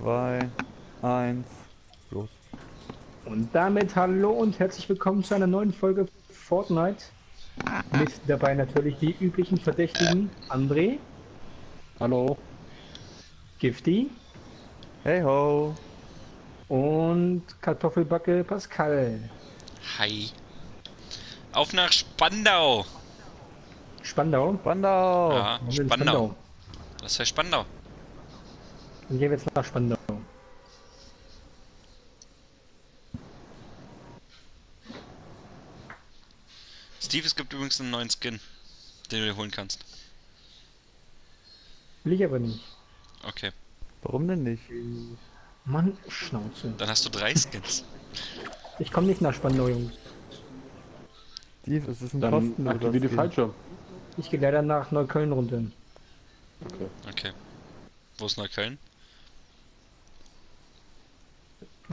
2, 1, los. Und damit hallo und herzlich willkommen zu einer neuen Folge Fortnite. Mit dabei natürlich die üblichen Verdächtigen André, Hallo. Gifty Hey ho! und Kartoffelbacke Pascal. Hi. Auf nach Spandau. Spandau. Spandau! Ja, in Spandau. Was heißt Spandau? Wir gehen jetzt nach Spandau. Steve, es gibt übrigens einen neuen Skin, den du dir holen kannst. Will ich aber nicht. Okay. Warum denn nicht? Mann, Schnauze. Dann hast du drei Skins. Ich komme nicht nach Spandau, Jungs. Steve, es ist ein Dann kostenloser aktivier die Skin. Fallschirm. Ich gehe leider nach Neukölln runter. Okay. Okay. Wo ist Neukölln?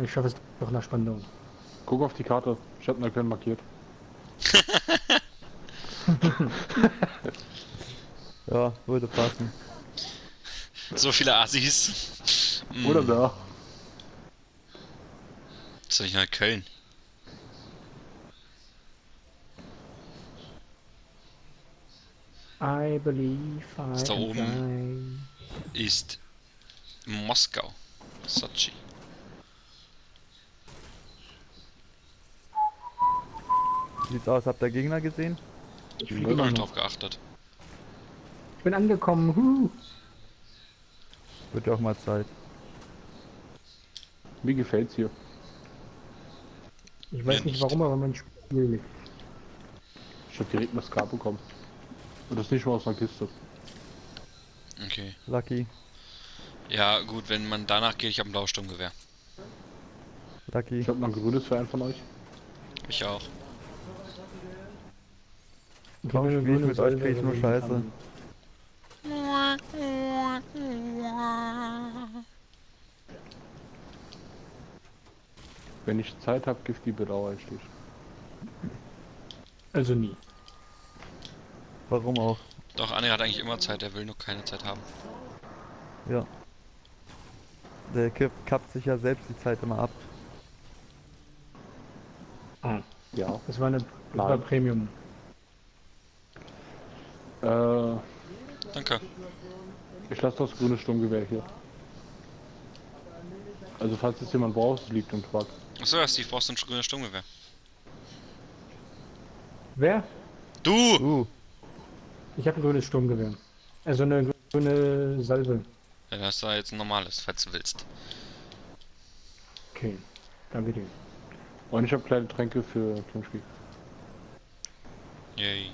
Ich schaffe es doch nach Spandau. Guck auf die Karte. Ich hab Neukölln markiert. Ja, würde passen. So viele Assis. Hm, Oder da. Soll ich Neukölln? I believe I Ist da oben. Ist Moskau. Sochi. Wie sieht's aus? Habt ihr Gegner gesehen? Ich habe immer nicht noch. drauf geachtet. Ich bin angekommen. Huh. Wird ja auch mal Zeit. Mir gefällt's hier. Ich weiß Mir nicht nicht. warum, aber mein Spiel liegt. Ich hab direkt Ska bekommen. Und das nicht mal aus einer Kiste. Okay. Lucky. Ja, gut, wenn man danach geht, ich habe ein blaues Sturmgewehr. Lucky. Ich hab noch ein grünes für einen von euch. Ich auch. Komm, Ich spiel ich mit euch, krieg ich nur Scheiße. Wenn ich Zeit hab, Gift die Bedauer einstich. Also nie. Warum auch? Doch, Anne hat eigentlich immer Zeit, er will nur keine Zeit haben. Ja. Der Kipp kappt sich ja selbst die Zeit immer ab. Ah, Ja. das war eine das war. Premium. Äh, Danke. ich lasse das grüne Sturmgewehr hier. Also falls es jemand braucht, liegt im Truck. Achso, ja, Steve, brauchst du ein grünes Sturmgewehr. Wer? Du! Uh, Ich habe ein grünes Sturmgewehr. Also eine grüne Salve. Ja, das war jetzt ein normales, falls du willst. Okay, danke dir. Und ich habe kleine Tränke für Teamspeak. Yay.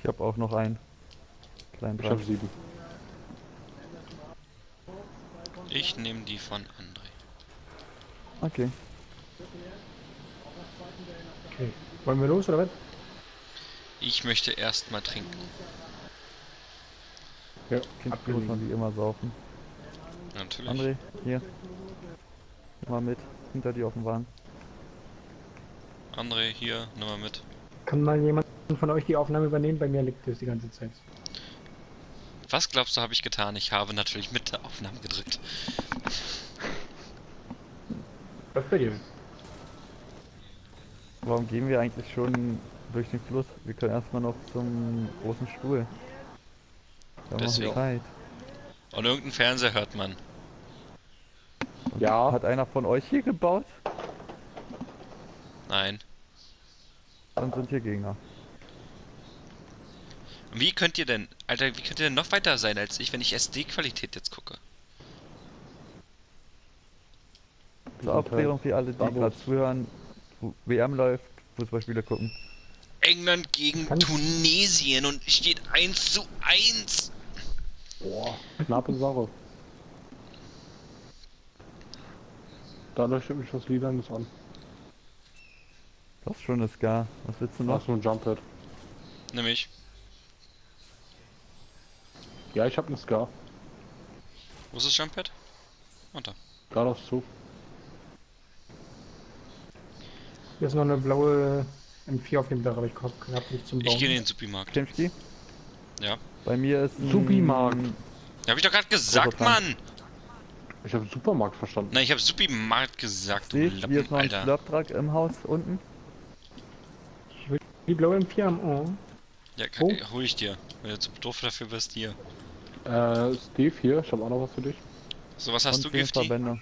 ich hab auch noch einen. Kleinen Ich habe sieben. Ich nehme die von André. Okay. Okay. Wollen wir los oder was? Ich möchte erst mal trinken. Ja, Kind muss abgelegen. man wie immer saufen. Natürlich. André, hier. Mal mit. Hinter dir auf dem Wagen. André, hier, nimm mal mit. Kann mal jemand von euch die Aufnahme übernehmen? Bei mir liegt das die ganze Zeit. Was glaubst du, habe ich getan? Ich habe natürlich mit der Aufnahme gedrückt. Was dir? Warum gehen wir eigentlich schon durch den Fluss? Wir können erstmal noch zum großen Stuhl. Noch Deswegen. Zeit. Und irgendein Fernseher hört man. Ja, Hat einer von euch hier gebaut? Nein. Dann sind hier Gegner. Und Wie könnt ihr denn, Alter, wie könnt ihr denn noch weiter sein als ich, wenn ich SD-Qualität jetzt gucke? Zur Aufklärung für alle, die gerade zuhören, wo WM läuft, Fußballspiele gucken. England gegen Kannst- Tunesien und steht 1 zu 1. boah, knappe Sache. Da leuchtet mich was Lilanes an. Das ist schon eine Ska. Was willst du Noch noch? so ein Jump Pad. Nämlich, Ja, ich habe eine Ska. wo ist das Jumppad? Unter. Geradeaus zu. Hier ist noch eine blaue M4 auf dem Dach, aber ich komme knapp nicht zum Baum. Ich gehe in den Supermarkt. Kemski? Ja. Bei mir ist ein... Supimarkt. Ja, hab ich doch gerade gesagt. Mann! Ich habe Supermarkt verstanden. Nein, ich habe Supimarkt gesagt, du hier Lappen, ist noch ein. Schlörptrag im Haus unten. Ich will die blaue M4 am Ohr. Ja, kann, Oh. hol ich dir. Wenn du zu doof dafür bist, hier. Äh, Steve hier, ich habe auch noch was für dich. So, was hast und du, zehn Gifty? Verbände.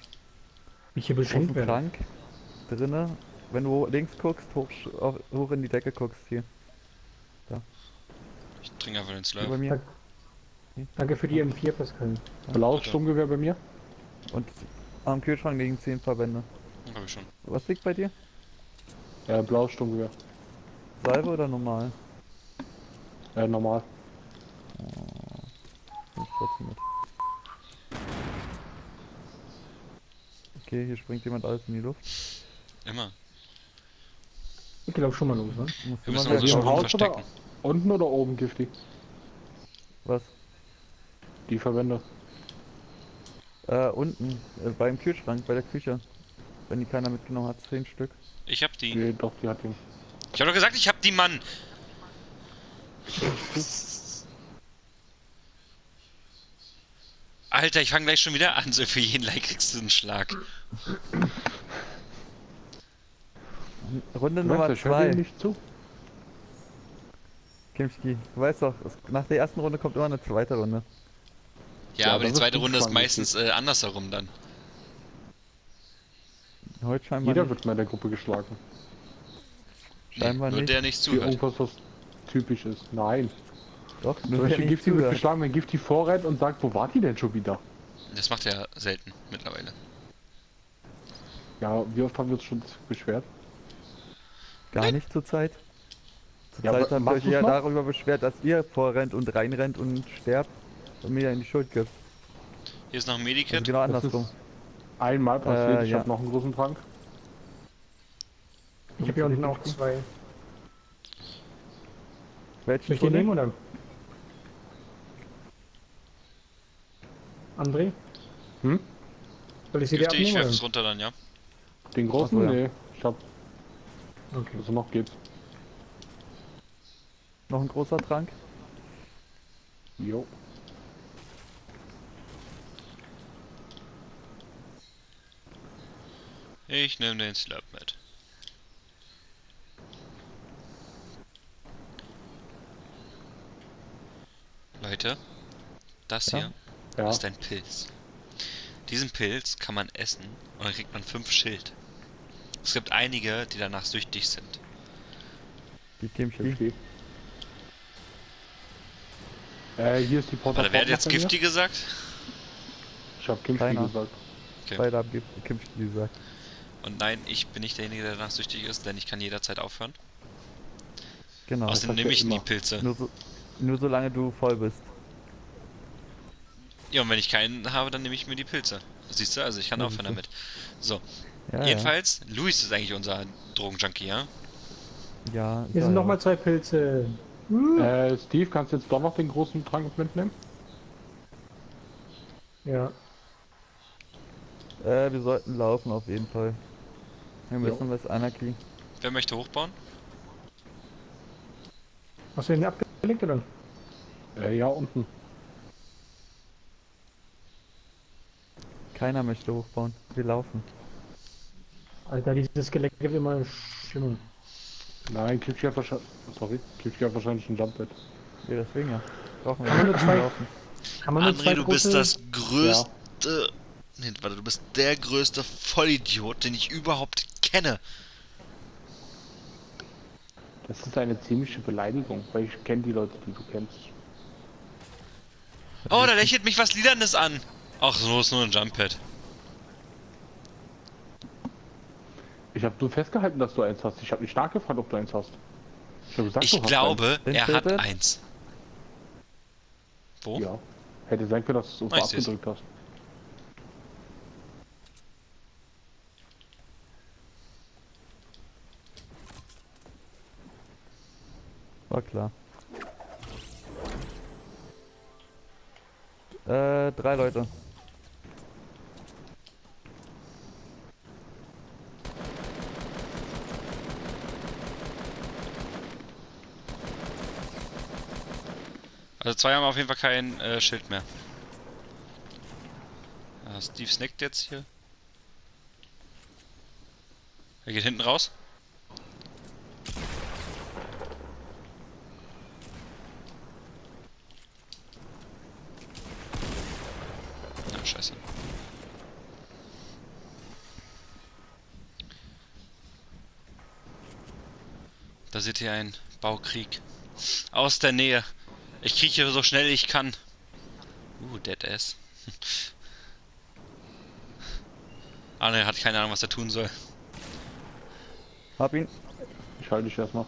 Ich hier beschenkt werde. Schrank drinne. Wenn du links guckst, hoch, hoch in die Decke guckst hier. Ich trinke einfach den Slurp. mir. Danke für die M4, Pascal. Blaues. Sturmgewehr bei mir. Und am Kühlschrank liegen 10 Verbände. Hab ich schon. Was liegt bei dir? Äh, blaues Sturmgewehr. Salve oder normal? Äh, normal. Trotzdem mit. Okay, hier springt jemand alles in die Luft. Immer. Ich glaube schon mal los, ne? Muss Wir müssen unsere Spuren Haus verstecken. oder unten oder oben giftig? Was? Die Verbände. Äh, unten, äh, beim Kühlschrank, bei der Küche. Wenn die keiner mitgenommen hat, 10 Stück. Ich hab die. Nee, doch, die hat ihn. Ich hab doch gesagt, ich hab die, Mann! Alter, ich fange gleich schon wieder an, so für jeden Like kriegst du einen Schlag. Runde Nummer weißt, ich höre dir 2. nicht zu. Kimski, du weißt doch, es, nach der ersten Runde kommt immer eine zweite Runde. Ja, Ja, aber die zweite Runde ist meistens äh, andersherum dann. Heute scheinbar Jeder nicht. wird mal in der Gruppe geschlagen. Scheinbar nur nicht. der nicht zuhört. irgendwas, was typisch ist. Nein. Doch, nur Beispiel nicht Gifty wird geschlagen, wenn Gifty vorrennt und sagt, wo war die denn schon wieder? Das macht er selten mittlerweile. Ja, wie oft haben wir uns schon beschwert? Gar nicht zur Zeit. Zur Ja, euch du's eher noch? darüber beschwert, dass ihr vorrennt und reinrennt und sterbt und mir in die Schuld gibt. Hier ist noch ein Also Medikit. genau Das andersrum. einmal passiert, Äh, ich ja. habe noch einen großen Trank. Ich habe hier unten auch zwei. Welchen Soll ich nehmen oder? André? Hm? Soll ich sie dir Gifty, ich abnehmen? werf Oder? es runter dann, ja. Den großen? Ach. Nee, ich hab, Okay. also noch geht's. Noch ein großer Trank? Jo. Ich nehme den Slurp mit. Leute, das Ja? hier Ja. ist ein Pilz. Diesen Pilz kann man essen und dann kriegt man 5 Schild. Es gibt einige, die danach süchtig sind. Die Kimchi. Gifty. Äh, hier ist die Porta Warte, wer hat jetzt mir. Gifty gesagt? Ich hab Keiner. gesagt. Okay. Beide haben Kimchi gesagt. Und nein, ich bin nicht derjenige, der danach süchtig ist, denn ich kann jederzeit aufhören. Genau. Außerdem nehme ich nie immer. Pilze. Nur, so, nur solange du voll bist. Ja, und wenn ich keinen habe, dann nehme ich mir die Pilze. Siehst du, also ich kann Ja, aufhören damit. So, Ja, jedenfalls, Luis ist eigentlich unser Drogenjunkie, ja? Ja, ja Hier er sind ja. nochmal zwei Pilze. Äh, Steve, kannst du jetzt doch noch den großen Trank mitnehmen? Ja. Äh, wir sollten laufen auf jeden Fall. Wir müssen was Anarchie. Wer möchte hochbauen? Hast du den abgelegt oder? Äh, ja, unten. Keiner möchte hochbauen. Wir laufen. Alter, dieses Skelett gibt immer schlimmer. Nein, Gifty hat wahrscheinlich. Sorry, Gifty hat wahrscheinlich ein Jumppad. Ja, deswegen ja. Brauchen wir Kann man nur zwei- laufen. Kann man nur zwei André, du bist das größte... Nee, warte, du bist der größte Vollidiot, den ich überhaupt kenne. Das ist eine ziemliche Beleidigung, weil ich kenne die Leute, die du kennst. Oh, da lächelt mich was Liedernes an. Ach, so ist nur ein Jumppad. Ich habe nur festgehalten, dass du eins hast. Ich habe nicht nachgefragt, ob du eins hast. Ich habe gesagt, Ich glaube, er hat eins. Wo? Ja. Hätte sein können, dass du es seh's. abgedrückt hast. War klar. Äh, drei Leute. Also zwei haben auf jeden Fall kein äh, Schild mehr. Ah, Steve snackt jetzt hier. Er geht hinten raus. Ah, scheiße. Da seht ihr einen Baukrieg. Aus der Nähe. Ich krieche so schnell ich kann. Uh, Dead Ass. Arne hat keine Ahnung, was er tun soll. Hab ihn. Ich halte dich erstmal.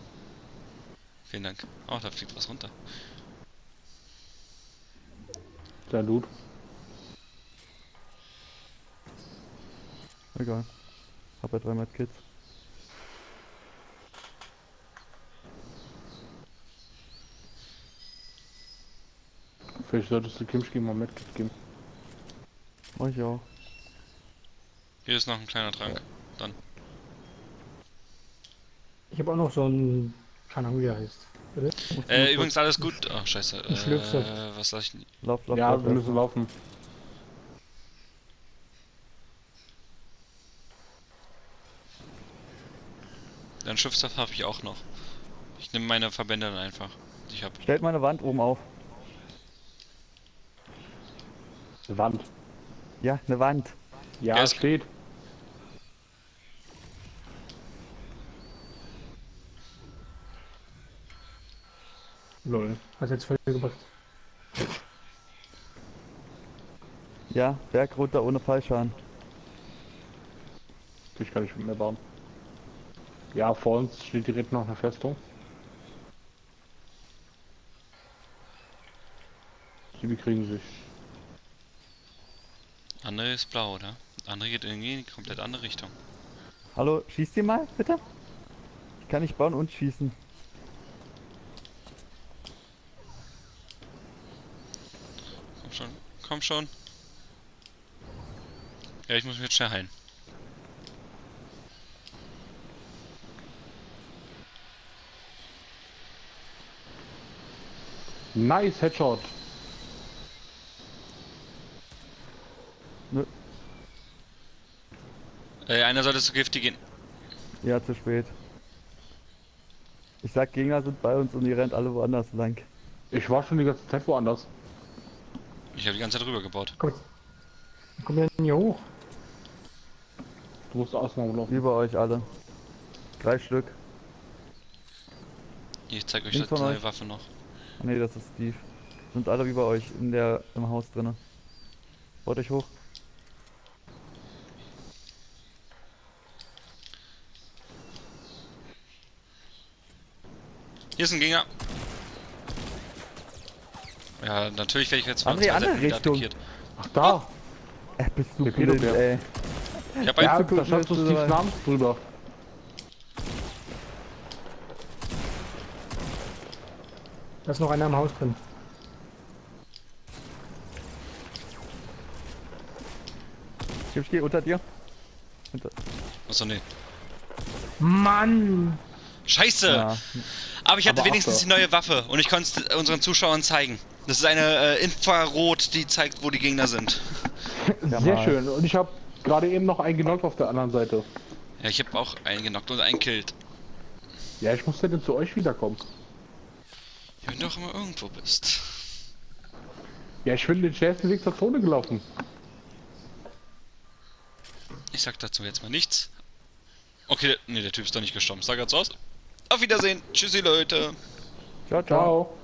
Vielen Dank. Oh, da fliegt was runter. Der Loot. Egal. Hab ja drei Medkits. Vielleicht solltest du Kimschki mal mitgeben. Mach ich auch. Hier ist noch ein kleiner Trank. Dann. Ich habe auch noch so ein. Keine Ahnung, wie er heißt. Äh, übrigens alles gut. Oh, scheiße. Äh, was sag ich? denn? Lauf, lauf, Ja, lauf. wir lauf. müssen laufen. Dann Schiffssaft habe ich auch noch. Ich nehme meine Verbände dann einfach. die Ich habe. Stellt meine Wand oben auf. Wand. Ja, eine Wand. Ja, Ja, es steht. Lol. Hast jetzt voll gebracht. Ja, Berg runter ohne Fallschaden. Ich kann nicht mehr bauen. Ja, vor uns steht direkt noch eine Festung. Die kriegen sich. Andere ist blau, oder? Andere geht irgendwie in die komplett andere Richtung. Hallo, schießt ihr mal, bitte? Ich kann nicht bauen und schießen. Komm schon. Komm schon. Ja, ich muss mich jetzt schnell heilen. Nice Headshot. Nö. Äh, einer sollte zu Gifty gehen. Ja, zu spät. Ich sag, Gegner sind bei uns und ihr rennt alle woanders lang. Ich war schon die ganze Zeit woanders. Ich habe die ganze Zeit rüber gebaut. Komm, komm denn hier hoch? Du musst außen laufen. Über euch alle. Drei Stück. Ich zeig euch Links die neue. Waffe noch. Nee, das ist Steve. Sind alle über euch in der im Haus drinne. Baut euch hoch. Hier ist ein Gegner. Ja, natürlich werde ich jetzt von André, zwei andere Seiten wieder Richtung. attackiert. Ach da. Äh, bist du Der blind, Pedobär. ey. Ich habe Ja, einen. da bist du Steve's. Namen drüber. Da ist noch einer im Haus drin. Kimschki, unter dir. Unter. Achso, nee. Mann! Scheiße! Ja. Aber ich hatte Aber wenigstens die neue Waffe und ich konnte es unseren Zuschauern zeigen. Das ist eine äh, Infrarot, die zeigt, wo die Gegner sind. Ja, Sehr mal. schön. Und ich habe gerade eben noch einen genockt auf der anderen Seite. Ja, ich habe auch einen genockt und einen killt. Ja, ich musste denn zu euch wiederkommen. Wenn du auch immer irgendwo bist. Ja, ich bin den schnellsten Weg zur Zone gelaufen. Ich sag dazu jetzt mal nichts. Okay, nee, der Typ ist doch nicht gestorben. Sag jetzt aus. Auf Wiedersehen. Tschüssi, Leute. Ciao, ciao. Ciao.